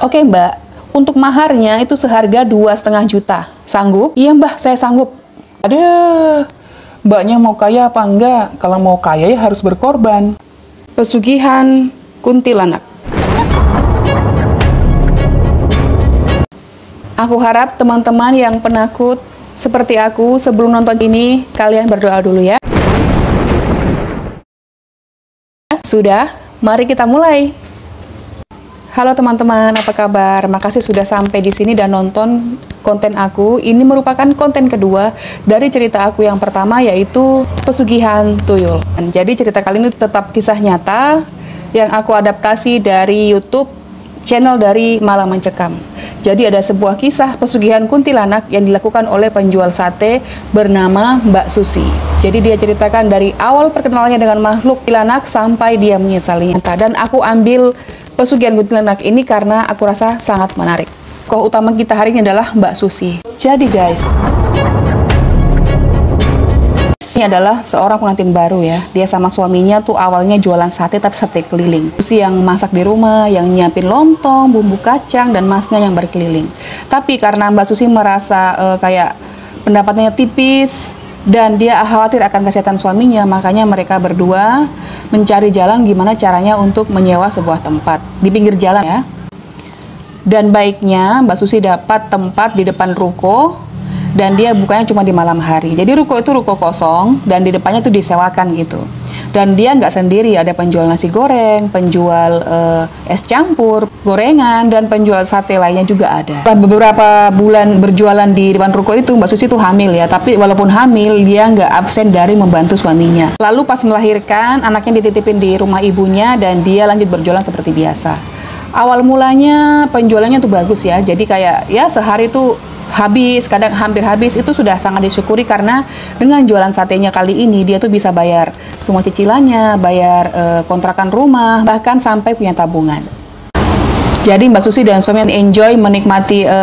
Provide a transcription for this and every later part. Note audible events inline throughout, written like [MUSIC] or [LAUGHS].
Oke mbak, untuk maharnya itu seharga dua setengah juta. Sanggup? Iya mbak, saya sanggup. Ada mbaknya mau kaya apa enggak? Kalau mau kaya ya harus berkorban. Pesugihan kuntilanak. Aku harap teman-teman yang penakut seperti aku sebelum nonton ini kalian berdoa dulu ya. Sudah, mari kita mulai. Halo teman-teman, apa kabar? Makasih sudah sampai di sini dan nonton konten aku. Ini merupakan konten kedua dari cerita aku yang pertama yaitu Pesugihan Tuyul. Jadi cerita kali ini tetap kisah nyata yang aku adaptasi dari YouTube channel dari Malam Mencekam. Jadi ada sebuah kisah pesugihan kuntilanak yang dilakukan oleh penjual sate bernama Mbak Susi. Jadi dia ceritakan dari awal perkenalannya dengan makhluk kuntilanak sampai dia menyesalinya. Dan aku ambil pesugihan kuntilanak ini karena aku rasa sangat menarik. Koh utama kita hari ini adalah Mbak Susi. Jadi guys, ini adalah seorang pengantin baru ya. Dia sama suaminya tuh awalnya jualan sate tapi sate keliling. Si yang masak di rumah, yang nyiapin lontong, bumbu kacang dan masnya yang berkeliling. Tapi karena Mbak Susi merasa uh, kayak pendapatnya tipis dan dia khawatir akan kesehatan suaminya, makanya mereka berdua mencari jalan gimana caranya untuk menyewa sebuah tempat di pinggir jalan ya. Dan baiknya Mbak Susi dapat tempat di depan ruko dan dia bukanya cuma di malam hari. Jadi ruko itu ruko kosong dan di depannya tuh disewakan gitu. Dan dia nggak sendiri, ada penjual nasi goreng, penjual uh, es campur, gorengan, dan penjual sate lainnya juga ada. Setelah beberapa bulan berjualan di depan ruko itu, Mbak Susi tuh hamil ya. Tapi walaupun hamil, dia nggak absen dari membantu suaminya. Lalu pas melahirkan, anaknya dititipin di rumah ibunya dan dia lanjut berjualan seperti biasa. Awal mulanya penjualannya tuh bagus ya, jadi kayak ya sehari tuh habis, kadang hampir habis itu sudah sangat disyukuri karena dengan jualan satenya kali ini dia tuh bisa bayar semua cicilannya, bayar e, kontrakan rumah, bahkan sampai punya tabungan. Jadi Mbak Susi dan suami enjoy menikmati e,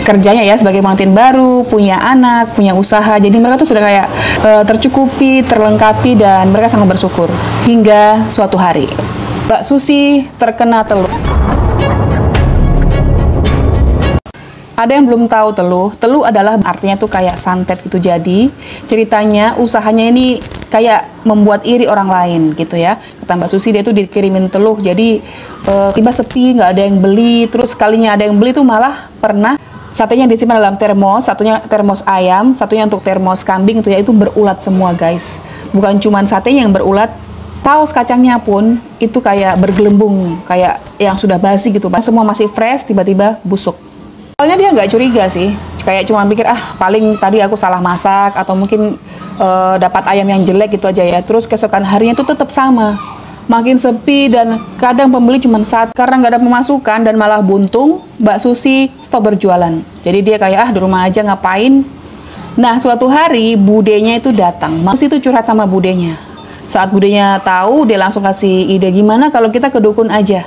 kerjanya ya sebagai pengantin baru, punya anak, punya usaha. Jadi mereka tuh sudah kayak e, tercukupi, terlengkapi dan mereka sangat bersyukur hingga suatu hari. Mbak Susi terkena telur. Ada yang belum tahu teluh. Teluh adalah artinya tuh kayak santet gitu. Jadi ceritanya usahanya ini kayak membuat iri orang lain gitu ya. Kata Mbak Susi dia tuh dikirimin teluh. Jadi e, tiba sepi nggak ada yang beli. Terus kalinya ada yang beli tuh malah pernah satenya disimpan dalam termos, satunya termos ayam, satunya untuk termos kambing itu ya itu berulat semua guys. Bukan cuma sate yang berulat, taus kacangnya pun itu kayak bergelembung, kayak yang sudah basi gitu. Semua masih fresh, tiba-tiba busuk. Awalnya dia nggak curiga sih, kayak cuma pikir ah paling tadi aku salah masak atau mungkin uh, dapat ayam yang jelek gitu aja ya. Terus keesokan harinya itu tetap sama, makin sepi dan kadang pembeli cuma saat karena nggak ada pemasukan dan malah buntung, Mbak Susi stop berjualan. Jadi dia kayak ah di rumah aja ngapain. Nah suatu hari budenya itu datang, Mbak Susi itu curhat sama budenya. Saat budenya tahu, dia langsung kasih ide gimana kalau kita ke dukun aja.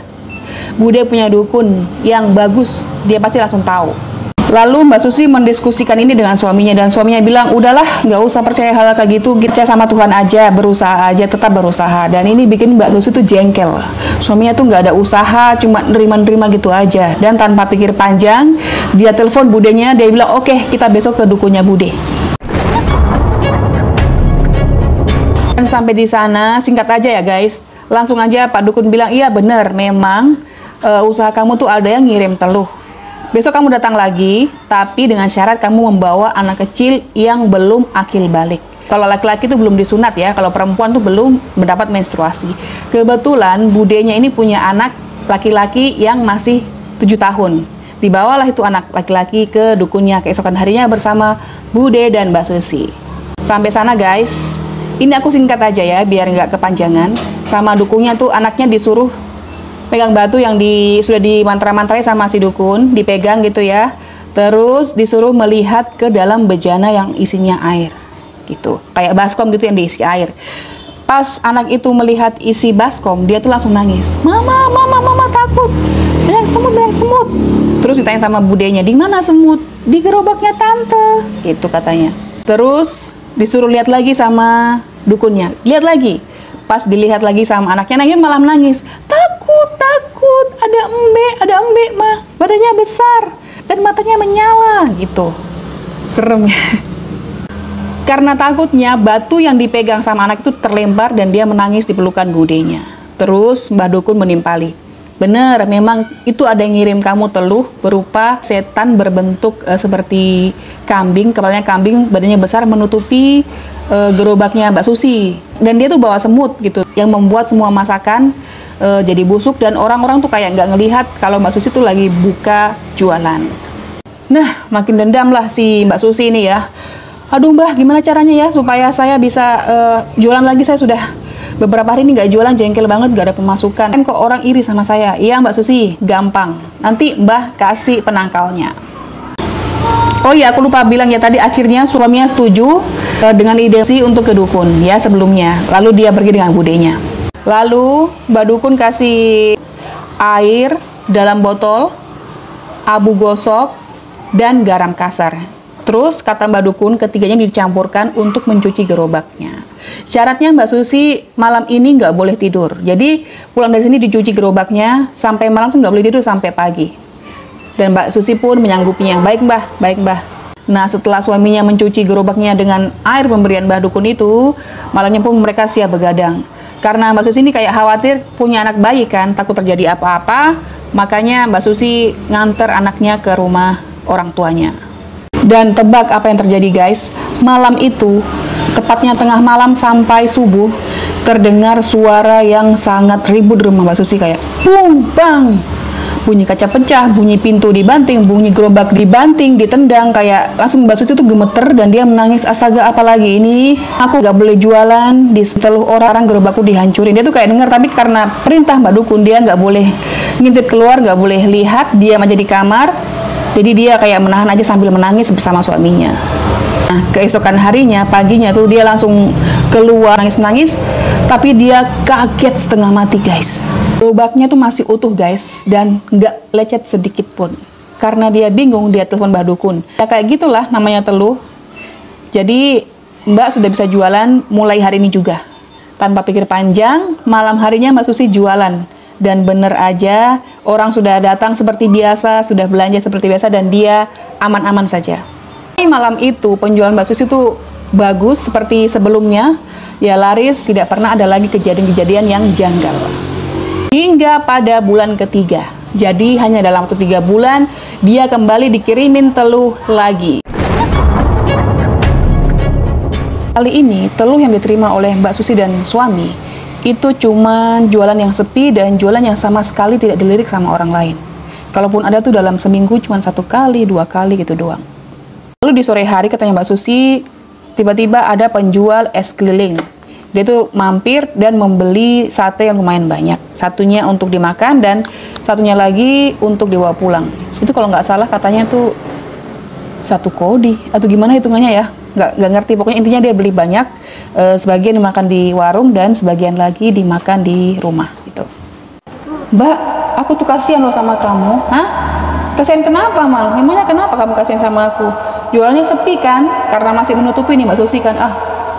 Bude punya dukun yang bagus, dia pasti langsung tahu. Lalu Mbak Susi mendiskusikan ini dengan suaminya dan suaminya bilang, udahlah nggak usah percaya hal kayak gitu, percaya sama Tuhan aja, berusaha aja, tetap berusaha. Dan ini bikin Mbak Susi tuh jengkel. Suaminya tuh nggak ada usaha, cuma nerima-nerima gitu aja. Dan tanpa pikir panjang, dia telepon budenya, dia bilang, oke okay, kita besok ke dukunnya bude. Dan sampai di sana, singkat aja ya guys, langsung aja Pak Dukun bilang, iya bener, memang uh, usaha kamu tuh ada yang ngirim teluh. Besok kamu datang lagi, tapi dengan syarat kamu membawa anak kecil yang belum akil balik. Kalau laki-laki itu belum disunat ya, kalau perempuan tuh belum mendapat menstruasi. Kebetulan budenya ini punya anak laki-laki yang masih tujuh tahun. Dibawalah itu anak laki-laki ke dukunnya keesokan harinya bersama Bude dan Mbak Susi. Sampai sana guys, ini aku singkat aja ya biar nggak kepanjangan. Sama dukunnya tuh anaknya disuruh pegang batu yang di sudah dimantra-mantrai sama si dukun, dipegang gitu ya. Terus disuruh melihat ke dalam bejana yang isinya air. Gitu. Kayak baskom gitu yang diisi air. Pas anak itu melihat isi baskom, dia tuh langsung nangis. Mama, mama, mama takut. Banyak semut, banyak semut. Terus ditanya sama budenya, di mana semut? Di gerobaknya tante. Gitu katanya. Terus disuruh lihat lagi sama dukunnya. Lihat lagi. Pas dilihat lagi sama anaknya, nangis malah nangis takut, takut, ada embe, ada embe mah, badannya besar dan matanya menyala gitu. Serem ya. [LAUGHS] Karena takutnya batu yang dipegang sama anak itu terlempar dan dia menangis di pelukan budenya. Terus Mbah Dukun menimpali. Bener, memang itu ada yang ngirim kamu teluh berupa setan berbentuk e, seperti kambing, kepalanya kambing, badannya besar menutupi e, gerobaknya Mbak Susi. Dan dia tuh bawa semut gitu, yang membuat semua masakan e, jadi busuk dan orang-orang tuh kayak nggak ngelihat kalau Mbak Susi tuh lagi buka jualan. Nah, makin dendam lah si Mbak Susi ini ya. Aduh Mbah, gimana caranya ya supaya saya bisa uh, jualan lagi? Saya sudah beberapa hari ini nggak jualan, jengkel banget, gak ada pemasukan. Kan kok orang iri sama saya? Iya Mbak Susi, gampang. Nanti Mbah kasih penangkalnya. Oh iya, aku lupa bilang ya tadi akhirnya suaminya setuju uh, dengan ide si untuk ke dukun ya sebelumnya. Lalu dia pergi dengan budenya. Lalu Mbak Dukun kasih air dalam botol, abu gosok, dan garam kasar. Terus kata Mbak Dukun ketiganya dicampurkan untuk mencuci gerobaknya. Syaratnya Mbak Susi malam ini nggak boleh tidur. Jadi pulang dari sini dicuci gerobaknya sampai malam tuh nggak boleh tidur sampai pagi. Dan Mbak Susi pun menyanggupinya. Baik Mbah, baik Mbah. Nah setelah suaminya mencuci gerobaknya dengan air pemberian Mbak Dukun itu, malamnya pun mereka siap begadang. Karena Mbak Susi ini kayak khawatir punya anak bayi kan, takut terjadi apa-apa, makanya Mbak Susi nganter anaknya ke rumah orang tuanya. Dan tebak apa yang terjadi guys? Malam itu, tepatnya tengah malam sampai subuh, terdengar suara yang sangat ribut di rumah Mbak Susi kayak bung bang. Bunyi kaca pecah, bunyi pintu dibanting, bunyi gerobak dibanting, ditendang kayak langsung Mbak Susi tuh gemeter dan dia menangis astaga apalagi ini? Aku gak boleh jualan di setelah orang-orang gerobakku dihancurin. Dia tuh kayak denger tapi karena perintah Mbak Dukun dia nggak boleh ngintip keluar nggak boleh lihat dia aja di kamar jadi dia kayak menahan aja sambil menangis bersama suaminya. Nah, keesokan harinya, paginya tuh dia langsung keluar nangis-nangis, tapi dia kaget setengah mati guys. Lubaknya tuh masih utuh guys, dan nggak lecet sedikit pun. Karena dia bingung, dia telepon Mbah Dukun. Ya kayak gitulah namanya teluh. Jadi Mbak sudah bisa jualan mulai hari ini juga. Tanpa pikir panjang, malam harinya Mbak Susi jualan dan bener aja orang sudah datang seperti biasa, sudah belanja seperti biasa dan dia aman-aman saja. Malam itu penjualan bakso itu bagus seperti sebelumnya, ya laris, tidak pernah ada lagi kejadian-kejadian yang janggal. Hingga pada bulan ketiga, jadi hanya dalam waktu tiga bulan dia kembali dikirimin teluh lagi. Kali ini teluh yang diterima oleh Mbak Susi dan suami itu cuma jualan yang sepi dan jualan yang sama sekali tidak dilirik sama orang lain. Kalaupun ada tuh dalam seminggu cuma satu kali, dua kali gitu doang. Lalu di sore hari katanya Mbak Susi, tiba-tiba ada penjual es keliling. Dia tuh mampir dan membeli sate yang lumayan banyak. Satunya untuk dimakan dan satunya lagi untuk dibawa pulang. Itu kalau nggak salah katanya tuh satu kodi atau gimana hitungannya ya? Nggak, nggak ngerti. Pokoknya intinya dia beli banyak e, sebagian dimakan di warung dan sebagian lagi dimakan di rumah gitu. Mbak, aku tuh kasihan loh sama kamu. Hah? Kasihan kenapa, Mal? Memangnya kenapa kamu kasihan sama aku? Jualnya sepi kan? Karena masih menutupi nih Mbak Susi kan. Ah,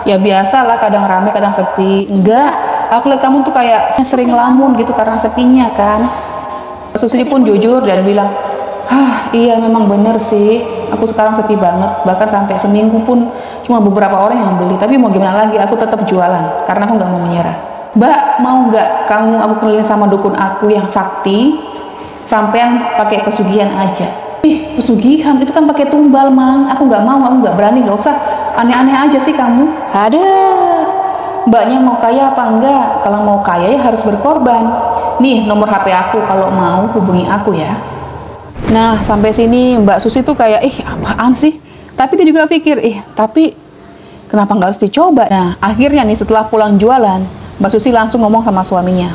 ya biasa lah kadang rame, kadang sepi. Enggak, aku lihat kamu tuh kayak sering lamun gitu karena sepinya kan. Mbak Susi pun jujur dan bilang, Hah, iya memang bener sih. Aku sekarang sepi banget. Bahkan sampai seminggu pun cuma beberapa orang yang beli. Tapi mau gimana lagi, aku tetap jualan. Karena aku nggak mau menyerah. Mbak, mau nggak kamu aku kenalin sama dukun aku yang sakti? Sampean pakai pesugihan aja. Ih, pesugihan itu kan pakai tumbal, Mang. Aku nggak mau, aku nggak berani, nggak usah. Aneh-aneh aja sih kamu. Ada. Mbaknya mau kaya apa enggak? Kalau mau kaya ya harus berkorban. Nih nomor HP aku, kalau mau hubungi aku ya. Nah, sampai sini Mbak Susi tuh kayak, ih apaan sih? Tapi dia juga pikir, ih tapi kenapa nggak harus dicoba? Nah, akhirnya nih setelah pulang jualan, Mbak Susi langsung ngomong sama suaminya,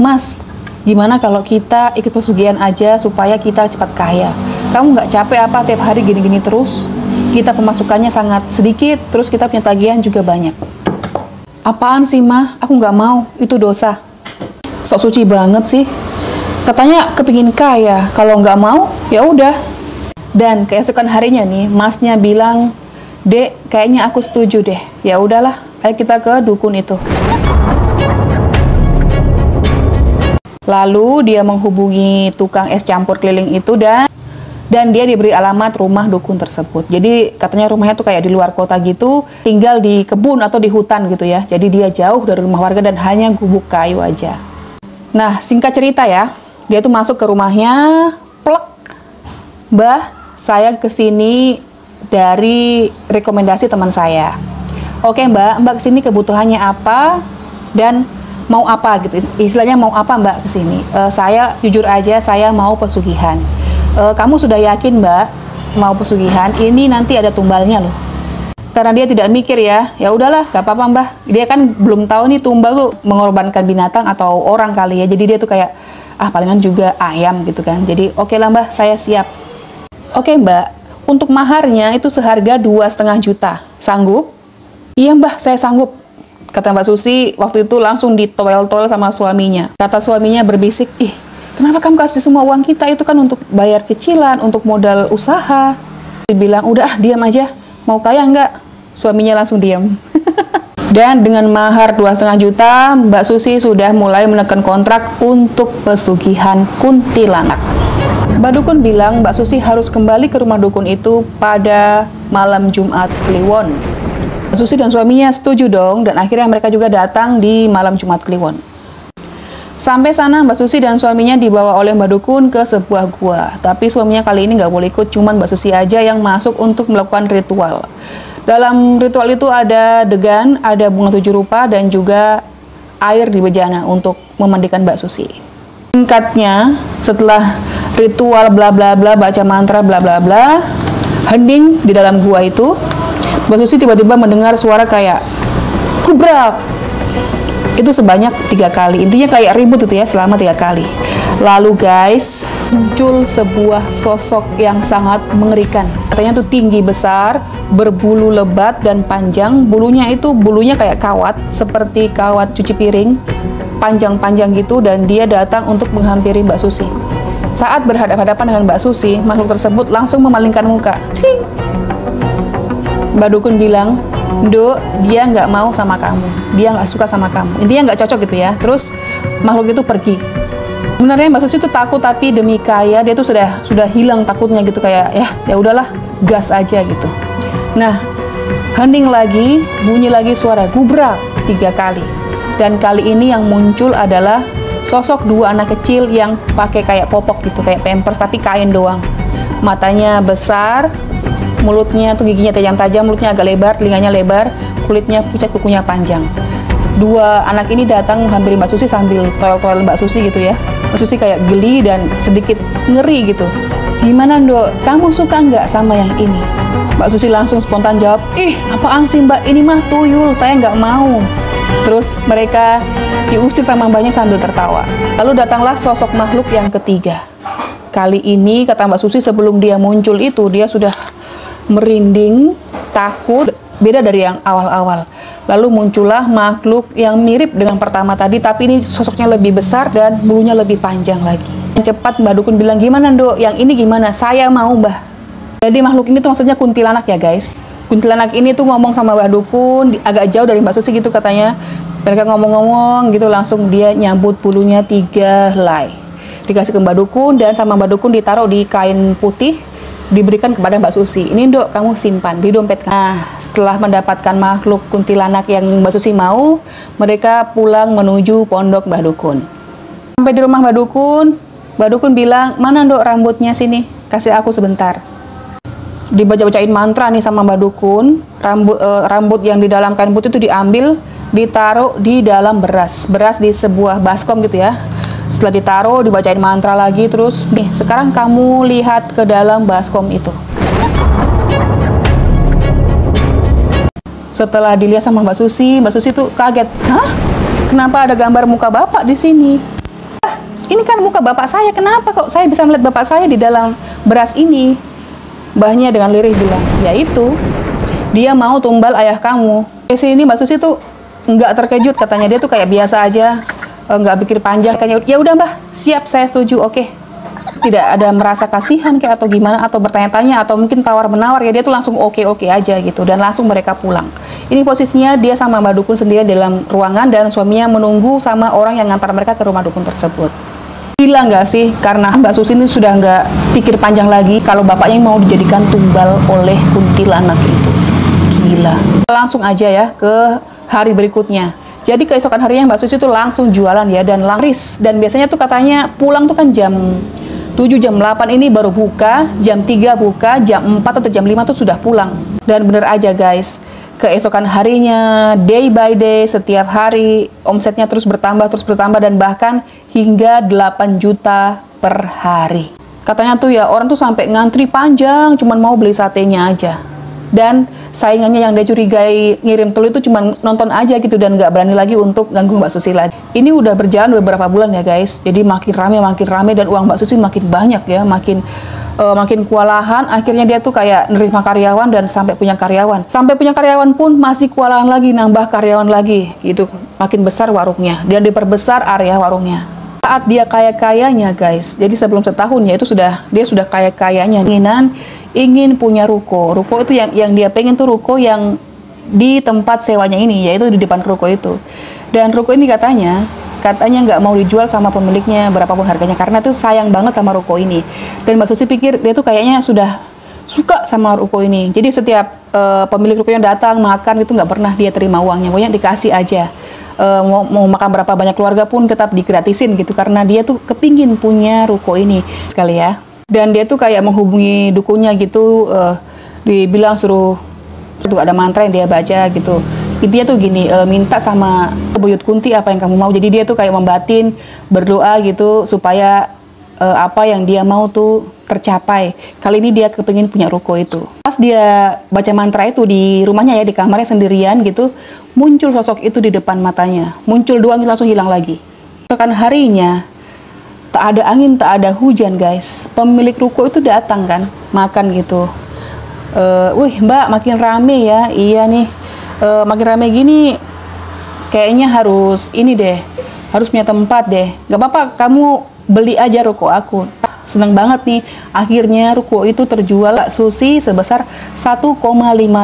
Mas, gimana kalau kita ikut pesugihan aja supaya kita cepat kaya? Kamu nggak capek apa tiap hari gini-gini terus? Kita pemasukannya sangat sedikit, terus kita punya tagihan juga banyak. Apaan sih, mah? Aku nggak mau, itu dosa. Sok suci banget sih katanya kepingin kaya kalau nggak mau ya udah dan keesokan harinya nih masnya bilang dek kayaknya aku setuju deh ya udahlah ayo kita ke dukun itu Lalu dia menghubungi tukang es campur keliling itu dan dan dia diberi alamat rumah dukun tersebut. Jadi katanya rumahnya tuh kayak di luar kota gitu, tinggal di kebun atau di hutan gitu ya. Jadi dia jauh dari rumah warga dan hanya gubuk kayu aja. Nah, singkat cerita ya, dia tuh masuk ke rumahnya, plek. Mbah, saya ke sini dari rekomendasi teman saya. Oke mbak, mbak ke sini kebutuhannya apa dan mau apa gitu. Istilahnya mau apa mbak ke sini. Uh, saya jujur aja, saya mau pesugihan e, kamu sudah yakin mbak mau pesugihan ini nanti ada tumbalnya loh karena dia tidak mikir ya ya udahlah gak apa-apa mbak dia kan belum tahu nih tumbal tuh mengorbankan binatang atau orang kali ya jadi dia tuh kayak ah palingan juga ayam gitu kan. Jadi oke okay lah mbak saya siap. Oke okay, mbak untuk maharnya itu seharga dua setengah juta. Sanggup? Iya mbak saya sanggup. Kata mbak Susi waktu itu langsung ditoel-toel sama suaminya. Kata suaminya berbisik ih kenapa kamu kasih semua uang kita? Itu kan untuk bayar cicilan, untuk modal usaha. Dibilang, udah diam aja, mau kaya enggak? Suaminya langsung diam. [LAUGHS] Dan dengan mahar 2,5 juta, Mbak Susi sudah mulai menekan kontrak untuk pesugihan kuntilanak. Mbak Dukun bilang Mbak Susi harus kembali ke rumah dukun itu pada malam Jumat Kliwon. Mbak Susi dan suaminya setuju dong, dan akhirnya mereka juga datang di malam Jumat Kliwon. Sampai sana Mbak Susi dan suaminya dibawa oleh Mbak Dukun ke sebuah gua. Tapi suaminya kali ini nggak boleh ikut, cuman Mbak Susi aja yang masuk untuk melakukan ritual. Dalam ritual itu ada degan, ada bunga tujuh rupa, dan juga air di bejana untuk memandikan Mbak Susi. Singkatnya, setelah ritual bla bla bla, baca mantra bla bla bla, hening di dalam gua itu, Mbak Susi tiba-tiba mendengar suara kayak kubrak, itu sebanyak tiga kali. Intinya kayak ribut itu ya selama tiga kali. Lalu guys muncul sebuah sosok yang sangat mengerikan. Katanya tuh tinggi besar berbulu lebat dan panjang bulunya itu bulunya kayak kawat seperti kawat cuci piring panjang-panjang gitu dan dia datang untuk menghampiri Mbak Susi saat berhadapan-hadapan dengan Mbak Susi makhluk tersebut langsung memalingkan muka Cing! Mbak Dukun bilang Duk, dia nggak mau sama kamu, dia nggak suka sama kamu, intinya nggak cocok gitu ya. Terus makhluk itu pergi. Sebenarnya Mbak Suci itu takut tapi demi kaya dia tuh sudah sudah hilang takutnya gitu kayak ya ya udahlah gas aja gitu. Nah hening lagi bunyi lagi suara gubrak tiga kali dan kali ini yang muncul adalah sosok dua anak kecil yang pakai kayak popok gitu kayak pampers tapi kain doang matanya besar mulutnya tuh giginya tajam-tajam, mulutnya agak lebar, telinganya lebar, kulitnya pucat, kukunya panjang. Dua anak ini datang menghampiri Mbak Susi sambil toel-toel Mbak Susi gitu ya. Mbak Susi kayak geli dan sedikit ngeri gitu. Gimana dok, kamu suka nggak sama yang ini? Mbak Susi langsung spontan jawab, ih apaan sih mbak, ini mah tuyul, saya nggak mau. Terus mereka diusir sama mbaknya sambil tertawa. Lalu datanglah sosok makhluk yang ketiga. Kali ini, kata Mbak Susi sebelum dia muncul itu, dia sudah merinding, takut, beda dari yang awal-awal. Lalu muncullah makhluk yang mirip dengan pertama tadi, tapi ini sosoknya lebih besar dan bulunya lebih panjang lagi. Cepat Mbak Dukun bilang, gimana dok, yang ini gimana? Saya mau Mbak. Jadi makhluk ini tuh maksudnya kuntilanak ya guys. Kuntilanak ini tuh ngomong sama Mbak Dukun, agak jauh dari Mbak Susi gitu katanya. Mereka ngomong-ngomong gitu langsung dia nyambut bulunya tiga helai. Dikasih ke Mbak Dukun dan sama Mbak Dukun ditaruh di kain putih diberikan kepada Mbak Susi. Ini dok, kamu simpan di dompet. Nah, setelah mendapatkan makhluk kuntilanak yang Mbak Susi mau, mereka pulang menuju pondok Mbak Dukun. Sampai di rumah Mbak Dukun, Mbak Dukun bilang, mana dok rambutnya sini, kasih aku sebentar. Dibaca-bacain mantra nih sama Mbak Dukun, rambut eh, rambut yang di dalam kain putih itu diambil, ditaruh di dalam beras, beras di sebuah baskom gitu ya setelah ditaruh, dibacain mantra lagi, terus nih sekarang kamu lihat ke dalam baskom itu. Setelah dilihat sama Mbak Susi, Mbak Susi tuh kaget, hah? Kenapa ada gambar muka bapak di sini? Ah, ini kan muka bapak saya, kenapa kok saya bisa melihat bapak saya di dalam beras ini? Mbahnya dengan lirih bilang, ya itu, dia mau tumbal ayah kamu. Di sini Mbak Susi tuh nggak terkejut katanya dia tuh kayak biasa aja nggak pikir panjang kayaknya ya udah mbah siap saya setuju oke okay. tidak ada merasa kasihan kayak atau gimana atau bertanya-tanya atau mungkin tawar menawar ya dia tuh langsung oke oke aja gitu dan langsung mereka pulang ini posisinya dia sama mbak dukun sendiri dalam ruangan dan suaminya menunggu sama orang yang ngantar mereka ke rumah dukun tersebut Gila nggak sih? Karena Mbak Susi ini sudah nggak pikir panjang lagi kalau bapaknya mau dijadikan tumbal oleh kuntilanak itu. Gila. Langsung aja ya ke hari berikutnya. Jadi keesokan harinya Mbak Susi tuh langsung jualan ya dan laris. Dan biasanya tuh katanya pulang tuh kan jam 7 jam 8 ini baru buka, jam 3 buka, jam 4 atau jam 5 tuh sudah pulang. Dan bener aja guys, keesokan harinya, day by day, setiap hari, omsetnya terus bertambah, terus bertambah, dan bahkan hingga 8 juta per hari. Katanya tuh ya, orang tuh sampai ngantri panjang, cuman mau beli satenya aja. Dan saingannya yang dia curigai ngirim telur itu cuma nonton aja gitu dan nggak berani lagi untuk ganggu Mbak Susi lagi. Ini udah berjalan beberapa bulan ya guys, jadi makin rame makin rame dan uang Mbak Susi makin banyak ya, makin uh, makin kewalahan. Akhirnya dia tuh kayak nerima karyawan dan sampai punya karyawan. Sampai punya karyawan pun masih kewalahan lagi nambah karyawan lagi gitu. Makin besar warungnya dan diperbesar area warungnya. Saat dia kaya kayanya guys. Jadi sebelum setahun ya itu sudah dia sudah kaya kayanya inginan ingin punya ruko. Ruko itu yang yang dia pengen tuh ruko yang di tempat sewanya ini yaitu di depan ruko itu. Dan ruko ini katanya katanya nggak mau dijual sama pemiliknya berapapun harganya karena tuh sayang banget sama ruko ini. Dan Mbak Susi pikir dia tuh kayaknya sudah suka sama ruko ini. Jadi setiap uh, pemilik ruko yang datang makan itu nggak pernah dia terima uangnya. Pokoknya dikasih aja. Uh, mau, mau makan berapa banyak keluarga pun tetap digratisin gitu karena dia tuh kepingin punya ruko ini. Sekali ya dan dia tuh kayak menghubungi dukunya gitu uh, dibilang suruh tuh ada mantra yang dia baca gitu. Intinya tuh gini e, minta sama buyut kunti apa yang kamu mau. Jadi dia tuh kayak membatin berdoa gitu supaya e, apa yang dia mau tuh tercapai. Kali ini dia kepingin punya ruko itu. Pas dia baca mantra itu di rumahnya ya di kamarnya sendirian gitu muncul sosok itu di depan matanya. Muncul doang langsung hilang lagi. Kekan harinya tak ada angin tak ada hujan guys. Pemilik ruko itu datang kan makan gitu. Uh, wih mbak makin rame ya. Iya nih. Uh, makin rame gini kayaknya harus ini deh. Harus punya tempat deh. Gak apa-apa kamu beli aja ruko aku. Seneng banget nih. Akhirnya ruko itu terjual Susi sebesar 1,5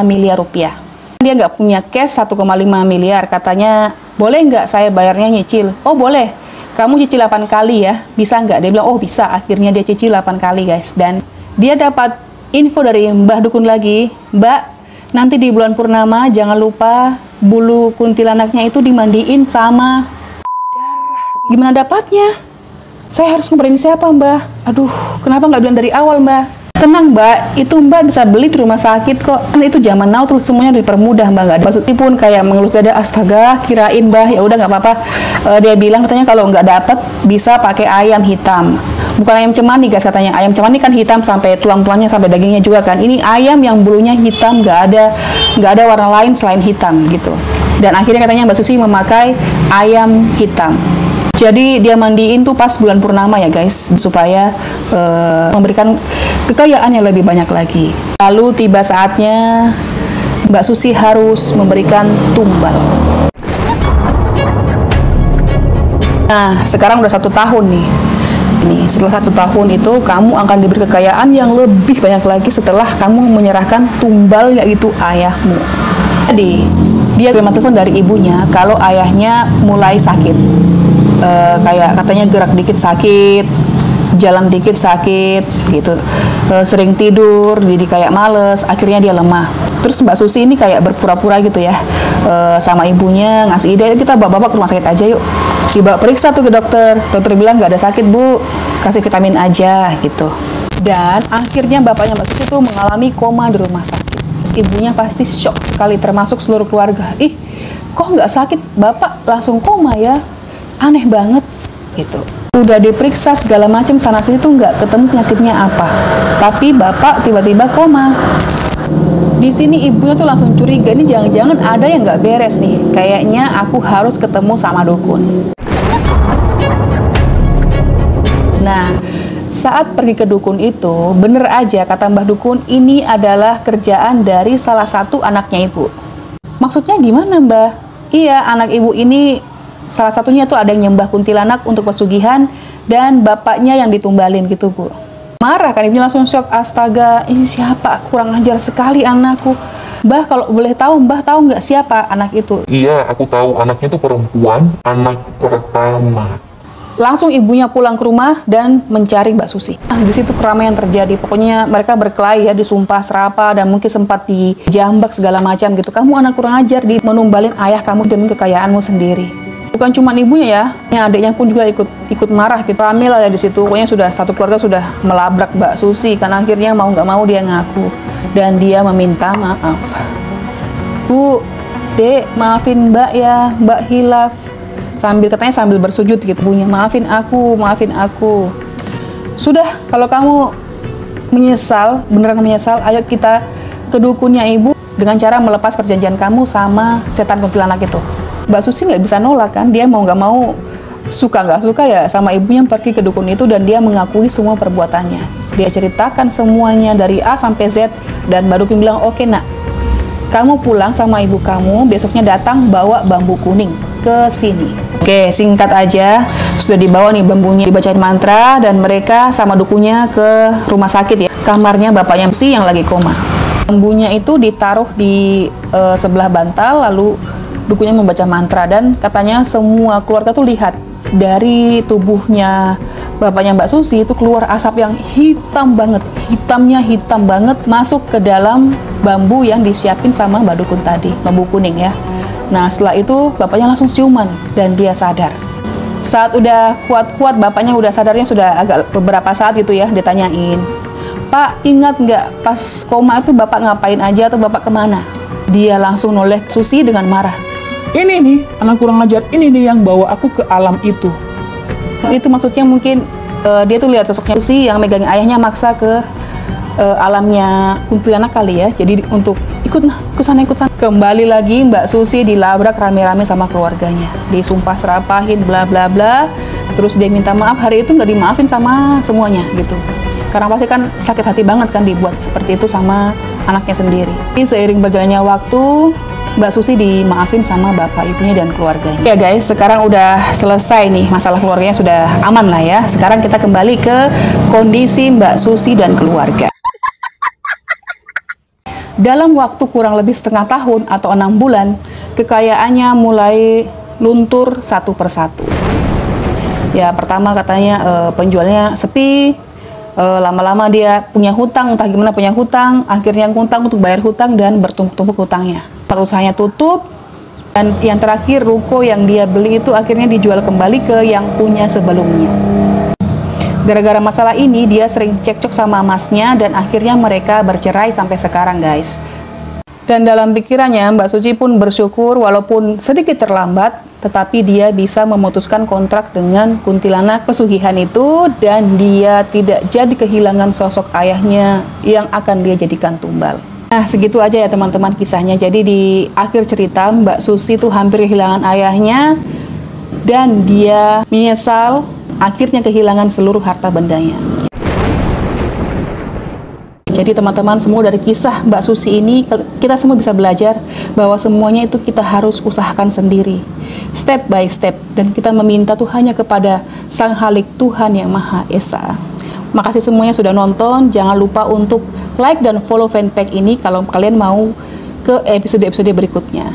miliar rupiah. Dia nggak punya cash 1,5 miliar. Katanya boleh nggak saya bayarnya nyicil? Oh boleh kamu cicil 8 kali ya bisa nggak dia bilang oh bisa akhirnya dia cicil 8 kali guys dan dia dapat info dari Mbah Dukun lagi Mbak Nanti di bulan purnama jangan lupa bulu kuntilanaknya itu dimandiin sama darah. Gimana dapatnya? Saya harus ngobrolin siapa mbak? Aduh, kenapa nggak bilang dari awal mbak? Tenang mbak, itu mbak bisa beli di rumah sakit kok. Kan itu zaman now tuh semuanya dipermudah mbak. Gak ada maksudnya pun kayak mengelus dada astaga, kirain mbak ya udah nggak apa-apa. Uh, dia bilang katanya kalau nggak dapat bisa pakai ayam hitam. Bukan ayam cemani guys katanya. Ayam cemani kan hitam sampai tulang-tulangnya sampai dagingnya juga kan. Ini ayam yang bulunya hitam, nggak ada nggak ada warna lain selain hitam gitu. Dan akhirnya katanya Mbak Susi memakai ayam hitam. Jadi dia mandiin tuh pas bulan purnama ya guys, supaya uh, memberikan kekayaan yang lebih banyak lagi. Lalu tiba saatnya Mbak Susi harus memberikan tumbal. Nah, sekarang udah satu tahun nih. Ini setelah satu tahun itu kamu akan diberi kekayaan yang lebih banyak lagi setelah kamu menyerahkan tumbal yaitu ayahmu. Jadi dia terima telepon dari ibunya kalau ayahnya mulai sakit uh, kayak katanya gerak dikit sakit jalan dikit sakit gitu. Uh, sering tidur jadi kayak males akhirnya dia lemah. Terus Mbak Susi ini kayak berpura-pura gitu ya. Uh, sama ibunya ngasih ide kita bawa bapak ke rumah sakit aja yuk. Dibawa periksa tuh ke dokter. Dokter bilang nggak ada sakit bu. Kasih vitamin aja gitu. Dan akhirnya bapaknya Mbak Susi tuh mengalami koma di rumah sakit. Ibunya pasti shock sekali termasuk seluruh keluarga. Ih kok nggak sakit? Bapak langsung koma ya aneh banget gitu. Udah diperiksa segala macam sana sini tuh nggak ketemu penyakitnya apa. Tapi bapak tiba-tiba koma. Di sini ibunya tuh langsung curiga ini jangan-jangan ada yang nggak beres nih. Kayaknya aku harus ketemu sama dukun. Nah saat pergi ke dukun itu bener aja kata mbah dukun ini adalah kerjaan dari salah satu anaknya ibu. Maksudnya gimana mbah? Iya anak ibu ini salah satunya tuh ada yang nyembah kuntilanak untuk pesugihan dan bapaknya yang ditumbalin gitu bu marah kan ibunya langsung shock astaga ini siapa kurang ajar sekali anakku Mbah kalau boleh tahu Mbah tahu nggak siapa anak itu iya aku tahu anaknya itu perempuan anak pertama Langsung ibunya pulang ke rumah dan mencari Mbak Susi. Nah, di situ keramaian terjadi. Pokoknya mereka berkelahi ya, disumpah serapa dan mungkin sempat dijambak segala macam gitu. Kamu anak kurang ajar di menumbalin ayah kamu demi kekayaanmu sendiri. Bukan cuma ibunya ya, yang adiknya pun juga ikut ikut marah gitu. Rame lah ya di situ. Pokoknya sudah satu keluarga sudah melabrak Mbak Susi karena akhirnya mau nggak mau dia ngaku dan dia meminta maaf. Bu, Dek, maafin Mbak ya, Mbak hilaf sambil katanya sambil bersujud gitu punya maafin aku maafin aku sudah kalau kamu menyesal beneran menyesal ayo kita ke dukunnya ibu dengan cara melepas perjanjian kamu sama setan kuntilanak itu Mbak Susi nggak bisa nolak kan dia mau nggak mau suka nggak suka ya sama ibunya pergi ke dukun itu dan dia mengakui semua perbuatannya dia ceritakan semuanya dari A sampai Z dan Dukun bilang oke nak kamu pulang sama ibu kamu besoknya datang bawa bambu kuning ke sini. Oke, singkat aja, sudah dibawa nih bambunya dibacain mantra dan mereka sama dukunya ke rumah sakit ya. Kamarnya bapaknya si yang lagi koma. Bambunya itu ditaruh di e, sebelah bantal lalu dukunya membaca mantra dan katanya semua keluarga tuh lihat dari tubuhnya bapaknya Mbak Susi itu keluar asap yang hitam banget, hitamnya hitam banget masuk ke dalam bambu yang disiapin sama Mbak Dukun tadi, bambu kuning ya. Nah setelah itu bapaknya langsung siuman dan dia sadar. Saat udah kuat-kuat bapaknya udah sadarnya sudah agak beberapa saat gitu ya ditanyain. Pak ingat nggak pas koma itu bapak ngapain aja atau bapak ke mana? Dia langsung noleh Susi dengan marah. Ini nih, anak kurang ajar, ini nih yang bawa aku ke alam itu. Itu maksudnya mungkin uh, dia tuh lihat sosoknya Susi yang megang ayahnya maksa ke uh, alamnya kuntilanak kali ya. Jadi untuk ikut nah, ikut sana ikut sana. Kembali lagi Mbak Susi dilabrak rame-rame sama keluarganya. Disumpah serapahin bla bla bla. Terus dia minta maaf hari itu nggak dimaafin sama semuanya gitu. Karena pasti kan sakit hati banget kan dibuat seperti itu sama anaknya sendiri. Jadi seiring berjalannya waktu, Mbak Susi dimaafin sama bapak ibunya dan keluarganya. Ya guys, sekarang udah selesai nih masalah keluarganya sudah aman lah ya. Sekarang kita kembali ke kondisi Mbak Susi dan keluarga. Dalam waktu kurang lebih setengah tahun atau enam bulan, kekayaannya mulai luntur satu persatu. Ya, pertama katanya e, penjualnya sepi, lama-lama e, dia punya hutang, entah gimana punya hutang, akhirnya hutang untuk bayar hutang dan bertumpuk-tumpuk hutangnya. Tempat usahanya tutup, dan yang terakhir ruko yang dia beli itu akhirnya dijual kembali ke yang punya sebelumnya. Gara-gara masalah ini dia sering cekcok sama masnya dan akhirnya mereka bercerai sampai sekarang guys. Dan dalam pikirannya Mbak Suci pun bersyukur walaupun sedikit terlambat tetapi dia bisa memutuskan kontrak dengan kuntilanak pesugihan itu dan dia tidak jadi kehilangan sosok ayahnya yang akan dia jadikan tumbal. Nah segitu aja ya teman-teman kisahnya. Jadi di akhir cerita Mbak Susi tuh hampir kehilangan ayahnya dan dia menyesal akhirnya kehilangan seluruh harta bendanya. Jadi teman-teman semua dari kisah Mbak Susi ini kita semua bisa belajar bahwa semuanya itu kita harus usahakan sendiri. Step by step dan kita meminta tuh hanya kepada Sang Halik Tuhan yang Maha Esa. Makasih semuanya sudah nonton. Jangan lupa untuk like dan follow fanpage ini kalau kalian mau ke episode-episode berikutnya.